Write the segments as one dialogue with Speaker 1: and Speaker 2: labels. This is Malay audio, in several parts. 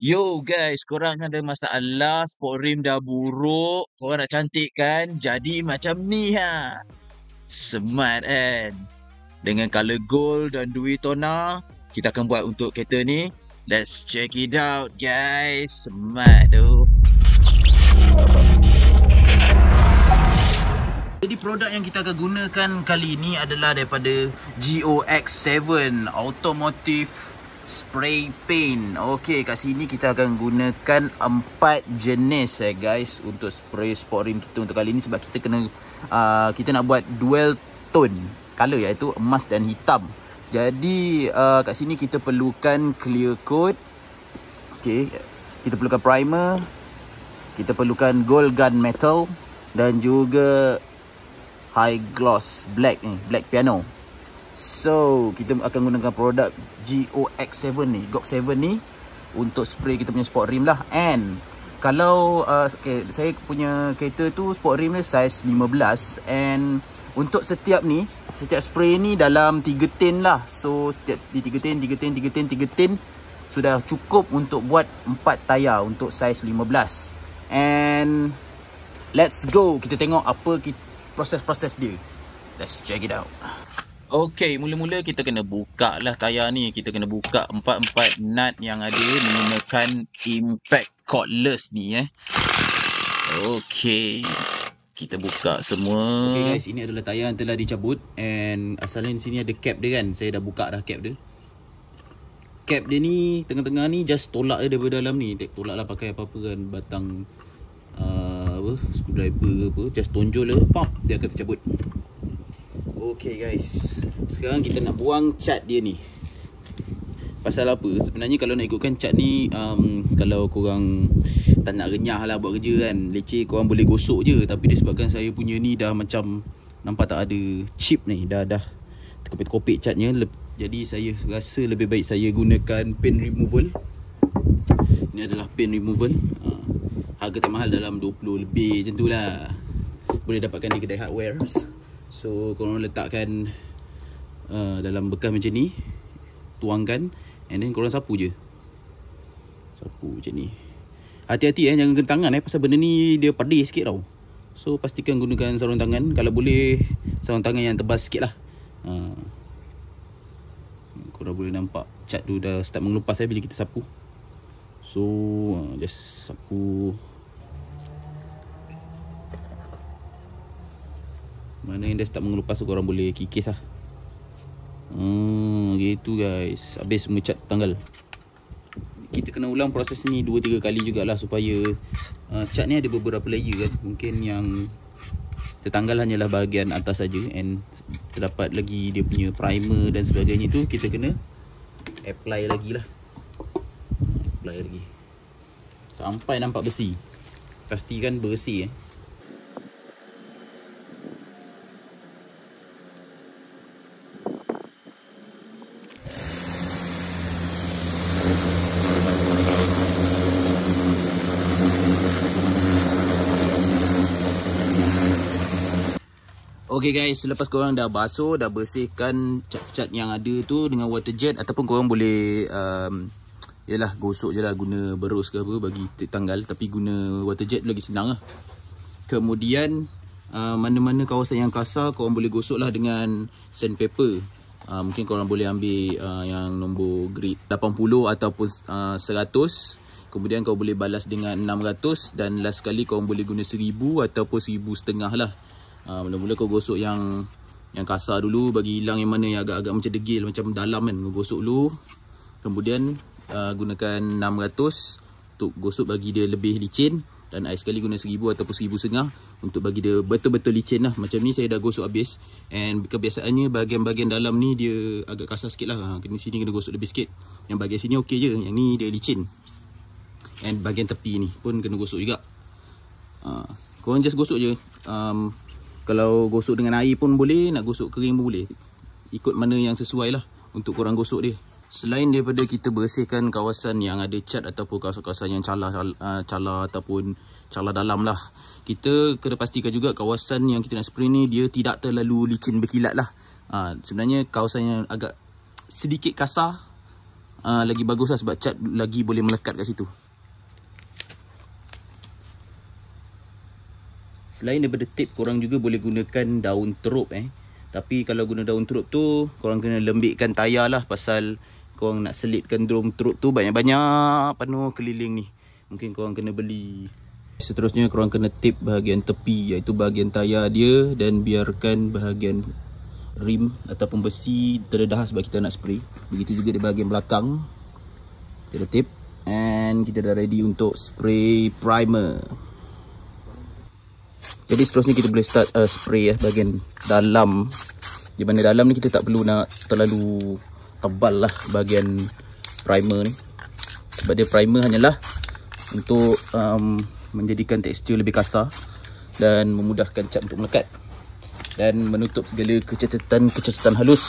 Speaker 1: Yo guys, korang ada masalah, sport rim dah buruk, korang nak cantik kan? Jadi macam ni ha. Smart kan? Dengan color gold dan duit tona, kita akan buat untuk kereta ni. Let's check it out guys. Smart tu. Jadi produk yang kita akan gunakan kali ini adalah daripada GOX7 Automotive spray paint. Okey, kat sini kita akan gunakan empat jenis eh guys untuk spray sport rim kita untuk kali ni sebab kita kena uh, kita nak buat dual tone color iaitu emas dan hitam. Jadi uh, kat sini kita perlukan clear coat. Okey, kita perlukan primer. Kita perlukan gold gun metal dan juga high gloss black ni, black piano. So, kita akan gunakan produk GOX7 ni, GOX7 ni untuk spray kita punya sport rim lah. And kalau uh, okay, saya punya kereta tu sport rim ni size 15 and untuk setiap ni, setiap spray ni dalam 3 tin lah. So, setiap di 3 tin, 3 tin, 3 tin, 3 tin sudah cukup untuk buat 4 tayar untuk size 15. And let's go. Kita tengok apa proses-proses dia. Let's check it out. Okey, mula-mula kita kena buka lah tayar ni. Kita kena buka empat-empat nut yang ada menggunakan impact cordless ni eh. Okey. Kita buka semua.
Speaker 2: Okey guys, ini adalah tayar yang telah dicabut and asalnya di sini ada cap dia kan. Saya dah buka dah cap dia. Cap dia ni tengah-tengah ni just tolak dia daripada dalam ni. Tolak lah pakai apa-apa kan batang uh, apa screwdriver ke apa. Just tonjol lah, pop dia akan tercabut. Okay guys. Sekarang kita nak buang cat dia ni. Pasal apa? Sebenarnya kalau nak ikutkan cat ni um, Kalau korang Tak nak renyah lah buat kerja kan Leceh korang boleh gosok je. Tapi disebabkan saya punya ni dah macam Nampak tak ada chip ni. Dah dah Kopik-kopik catnya. Jadi saya rasa lebih baik saya gunakan Pen removal. Ini adalah pen removal. Uh, Harga tak mahal dalam 20 lebih macam tu lah. Boleh dapatkan di kedai hardware So korang letakkan uh, dalam bekas macam ni Tuangkan And then korang sapu je. Sapu macam ni. Hati-hati eh jangan kena tangan eh Pasal benda ni dia pedih sikit tau. So pastikan gunakan sarung tangan. Kalau boleh sarung tangan yang tebal sikit lah. Uh. Korang boleh nampak cat tu dah start mengelupas eh bila kita sapu. So uh, just sapu Mana yang dah start mengelupas tu korang boleh kikis lah. Hmm gitu guys. Habis semua cat tanggal. Kita kena ulang proses ni 2-3 kali jugalah Supaya uh, cat ni ada beberapa layer kan. Mungkin yang Tertanggal hanyalah bahagian atas saja And terdapat lagi dia punya primer dan sebagainya tu Kita kena Apply lagi lah. Apply lagi. Sampai nampak bersih Pastikan bersih eh
Speaker 1: Okay guys, selepas korang dah basuh, dah bersihkan cat-cat yang ada tu dengan water jet ataupun korang boleh um, yalah gosok je lah guna berus ke apa bagi tanggal tapi guna water jet lagi senang lah. Kemudian uh, mana-mana uh, kawasan yang kasar korang boleh gosok lah dengan sandpaper. Uh, mungkin korang boleh ambil uh, yang nombor grid 80 ataupun uh, 100. Kemudian kau boleh balas dengan 600 dan last kali kau boleh guna 1000 ataupun 1500 lah. Ha, mula-mula kau gosok yang yang kasar dulu bagi hilang yang mana yang agak-agak macam degil macam dalam kan kau gosok dulu. Kemudian uh, gunakan 600 untuk gosok bagi dia lebih licin dan air sekali guna 1000 ataupun 1500 untuk bagi dia betul-betul licin lah. Macam ni saya dah gosok habis. And kebiasaannya bahagian-bahagian dalam ni dia agak kasar sikit lah. Ha, kena sini kena gosok lebih sikit. Yang bahagian sini ok je yang ni dia licin. And bahagian tepi ni pun kena gosok juga. Ha, korang just gosok je. Um, kalau gosok dengan air pun boleh Nak gosok kering pun boleh. Ikut mana yang sesuai lah Untuk korang gosok dia. Selain daripada kita bersihkan kawasan yang ada cat Ataupun kawasan-kawasan yang cala, cala, uh, cala Ataupun cala dalam lah Kita kena pastikan juga kawasan yang kita nak spray ni Dia tidak terlalu licin berkilat lah. Uh, Sebenarnya kawasan yang agak sedikit kasar uh, lagi bagus lah sebab cat lagi boleh melekat kat situ. Selain daripada tip, korang juga boleh gunakan daun terup eh. Tapi kalau guna daun terup tu, korang kena lembikkan tayar lah pasal korang nak selitkan drum terup tu banyak-banyak penuh keliling ni. Mungkin korang kena beli. Seterusnya korang kena tip bahagian tepi iaitu bahagian tayar dia dan biarkan bahagian rim ataupun besi terdedah sebab kita nak spray. Begitu juga di bahagian belakang. Kita tip and kita dah ready untuk spray primer. Jadi seterusnya kita boleh start uh, spray ya, bahagian dalam. Di mana dalam ni kita tak perlu nak terlalu tebal lah bahagian primer ni. Sebab dia primer hanyalah untuk um, menjadikan tekstur lebih kasar dan memudahkan cat untuk melekat. Dan menutup segala kecacatan-kecacatan halus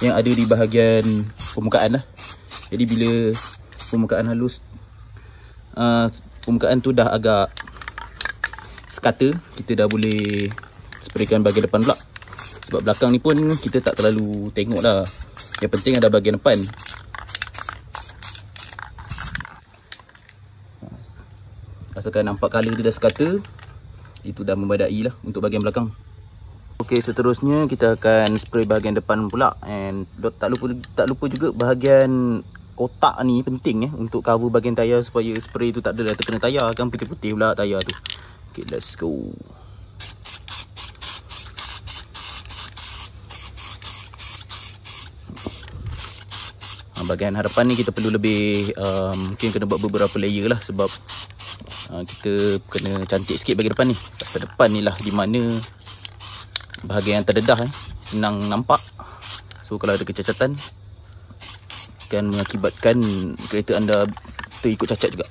Speaker 1: yang ada di bahagian permukaan lah. Jadi bila permukaan halus, uh, permukaan tu dah agak sekata kita dah boleh spraykan bahagian depan pula. Sebab belakang ni pun kita tak terlalu tengok lah. Yang penting ada bahagian depan. Asalkan nampak colour dia dah sekata itu dah membadai lah untuk bahagian belakang. Ok seterusnya kita akan spray bahagian depan pula. And tak lupa tak lupa juga bahagian kotak ni penting eh untuk cover bahagian tayar supaya spray tu tak ada dah terkena tayar kan putih-putih pula tayar tu Okay, let's go. Ha, bahagian hadapan ni kita perlu lebih uh, mungkin kena buat beberapa layer lah sebab uh, kita kena cantik sikit bahagian depan ni. Pasal depan ni lah di mana bahagian yang terdedah eh. Senang nampak. So kalau ada kecacatan akan mengakibatkan kereta anda terikut cacat juga.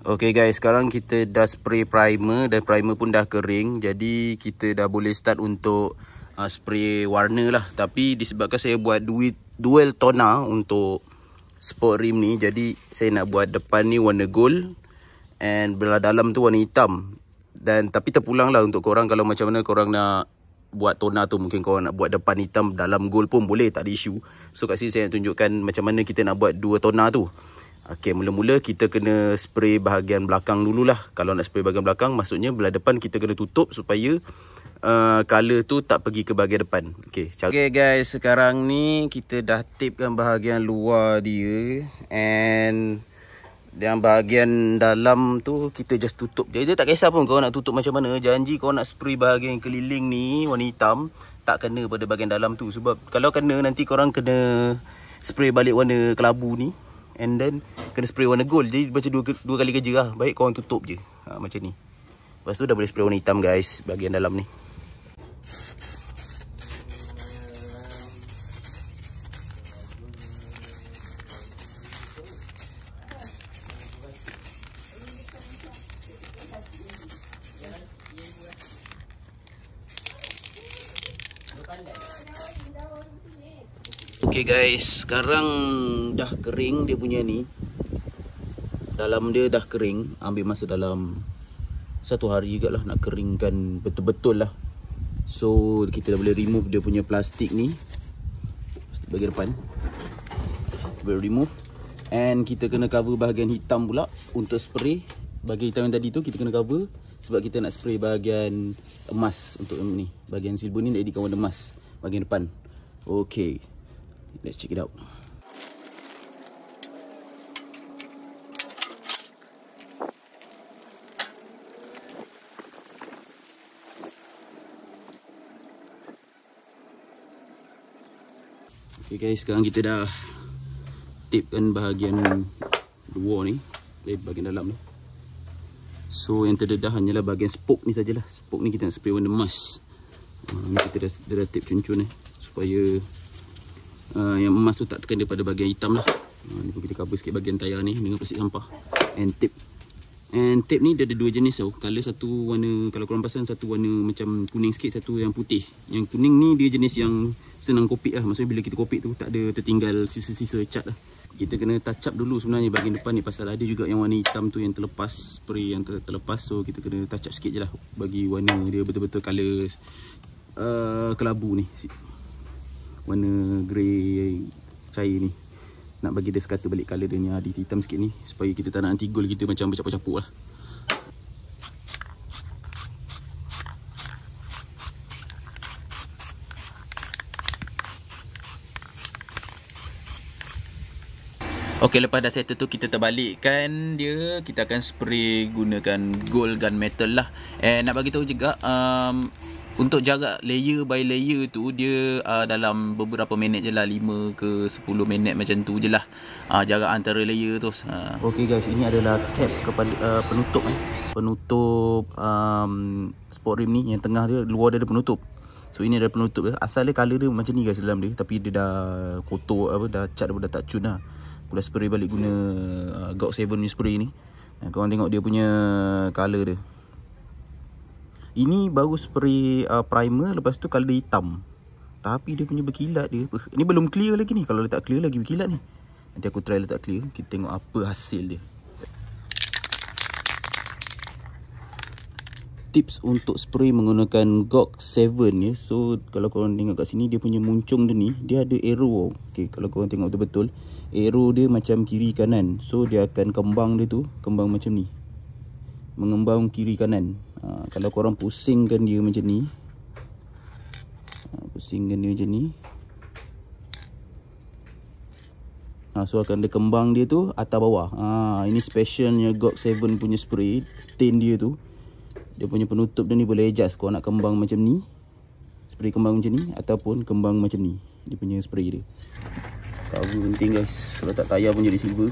Speaker 1: Okay guys, sekarang kita dah spray primer dan primer pun dah kering. Jadi kita dah boleh start untuk uh, spray warna lah. Tapi disebabkan saya buat dual, dual tona untuk sport rim ni. Jadi saya nak buat depan ni warna gold. And belah dalam tu warna hitam. Dan tapi terpulang lah untuk korang kalau macam mana korang nak buat tona tu. Mungkin korang nak buat depan hitam dalam gold pun boleh, tak ada isu. So kat sini saya nak tunjukkan macam mana kita nak buat dua tona tu. Okey, mula-mula kita kena spray bahagian belakang dululah. Kalau nak spray bahagian belakang, maksudnya belah depan kita kena tutup supaya uh, color tu tak pergi ke bahagian depan. Okey, okay guys, sekarang ni kita dah tipkan bahagian luar dia and yang bahagian dalam tu kita just tutup je. Dia tak kisah pun kau nak tutup macam mana. Janji kau nak spray bahagian keliling ni warna hitam tak kena pada bahagian dalam tu sebab kalau kena nanti korang kena spray balik warna kelabu ni And then Kena spray warna gold. Jadi macam dua, dua kali kerja lah. Baik korang tutup je. Ha, Macam ni. Lepas tu dah boleh spray warna hitam guys. Bahagian dalam ni. Okay guys, sekarang dah kering dia punya ni. Dalam dia dah kering Ambil masa dalam Satu hari juga lah nak keringkan betul-betul lah. So kita dah boleh remove dia punya plastik ni. Plastik bahagian depan. Boleh remove. And kita kena cover bahagian hitam pula Untuk spray. Bahagian hitam yang tadi tu kita kena cover Sebab kita nak spray bahagian emas Untuk ni. Bahagian silver ni nak editkan warna emas Bahagian depan. Okay. Let's check it out. Guys, sekarang kita dah tipkan bahagian luar ni, bahagian dalam ni. So yang terdedah hanyalah bahagian spoke ni sajalah. Spoke ni kita nak spray warna emas. Uh, ni kita dah, dah, dah tip cun-cun eh supaya uh, yang emas tu tak tekan daripada bahagian hitam lah uh, ni pun kita cover sikit bahagian tayar ni dengan plastik sampah and tape and tape ni dia ada dua jenis tau. Colour satu warna kalau korang pasang satu warna macam kuning sikit satu yang putih. Yang kuning ni dia jenis yang senang kopik lah. Maksudnya bila kita kopik tu tak ada tertinggal sisa-sisa cat lah. Kita kena touch up dulu sebenarnya bahagian depan ni. Pasal ada juga yang warna hitam tu yang terlepas spray yang ter terlepas. So kita kena touch up sikit je lah bagi warna dia betul-betul colour uh, kelabu ni. Warna grey cair ni nak bagi dia sekata balik colour dia ni ada hitam sikit ni supaya kita tak nak nanti gold kita macam bercapuk-capuk lah. Okey lepas dah settle tu kita terbalikkan dia. Kita akan spray gunakan gold gun metal lah. And nak bagi tahu juga um, untuk jarak layer by layer tu dia uh, dalam beberapa minit je lah 5 ke 10 minit macam tu je lah. Uh, jarak antara layer tu. Uh. Okey guys ini adalah cap kepada uh, penutup eh. Penutup um, sport rim ni yang tengah dia luar dia ada penutup. So ini adalah penutup dia. Asal dia colour dia macam ni guys dalam dia. Tapi dia dah kotor apa dah cat dah tak cun lah. Aku dah spray balik guna uh, GOG 7 ni spray ni. Uh, Korang tengok dia punya colour dia Ini baru spray uh, primer Lepas tu colour hitam Tapi dia punya berkilat dia Ni belum clear lagi ni Kalau letak clear lagi berkilat ni Nanti aku try letak clear Kita tengok apa hasil dia tips untuk spray menggunakan GOG 7 ya. So kalau korang tengok kat sini dia punya muncung tu ni, dia ada arrow. Okey, kalau korang tengok betul-betul, arrow dia macam kiri kanan. So dia akan kembang dia tu, kembang macam ni. Mengembang kiri kanan. Ha, kalau korang pusingkan dia macam ni. Ha, pusingkan dia macam ni. Ha, so akan dia kembang dia tu atas bawah. Ha, ini specialnya GOG 7 punya spray, tin dia tu dia punya penutup dia ni boleh adjust kau nak kembang macam ni spray kembang macam ni ataupun kembang macam ni dia punya spray dia cover penting guys kalau tak tayar pun jadi silver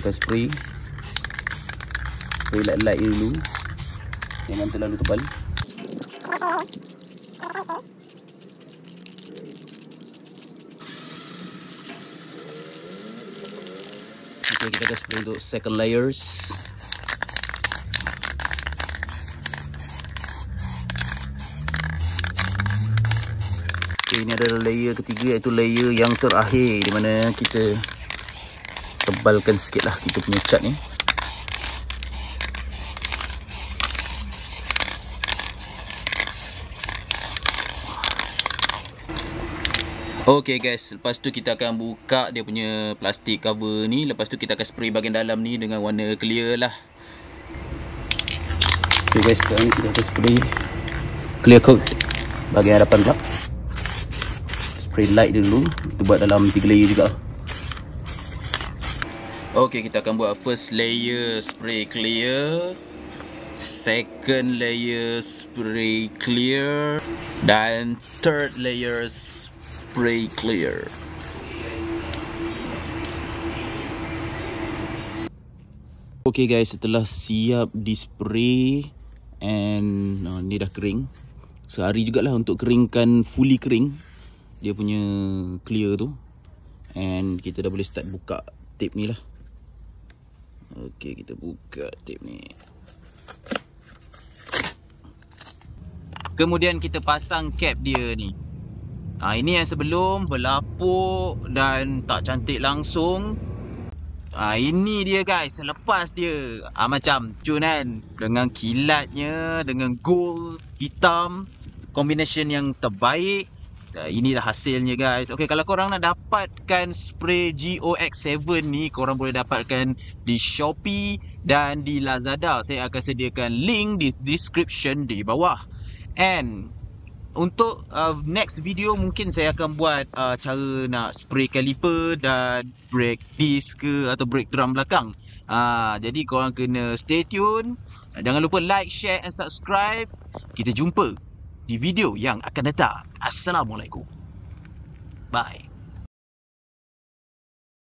Speaker 1: akan spray. Spray light-light dulu. Jangan terlalu tebal Okay, kita dah spray untuk second layers. Okay, ini adalah layer ketiga iaitu layer yang terakhir di mana kita tebalkan sikit lah kita punya cat ni. Okay guys, lepas tu kita akan buka dia punya plastik cover ni. Lepas tu kita akan spray bahagian dalam ni dengan warna clear lah. Okay guys, sekarang kita akan spray clear coat bahagian hadapan pula Spray light dulu, kita buat dalam 3 layer juga Okay, kita akan buat first layer spray clear Second layer spray clear Dan third layer spray clear. Okay guys, setelah siap di spray and oh, ni dah kering. Sehari jugalah untuk keringkan fully kering dia punya clear tu. And kita dah boleh start buka tape ni lah. Okay, kita buka tape ni. Kemudian kita pasang cap dia ni. Ha, ini yang sebelum berlapuk dan tak cantik langsung. Ha, ini dia guys, selepas dia. Ha, macam cun kan. Dengan kilatnya, dengan gold, hitam. Combination yang terbaik. Ha, inilah hasilnya guys. Okay, kalau korang nak dapatkan spray GOX7 ni, korang boleh dapatkan di Shopee dan di Lazada. Saya akan sediakan link di description di bawah. And untuk uh, next video mungkin saya akan buat uh, cara nak spray caliper dan brake disc ke atau brake drum belakang. Uh, jadi korang kena stay tune. Jangan lupa like, share and subscribe. Kita jumpa di video yang akan datang. Assalamualaikum. Bye.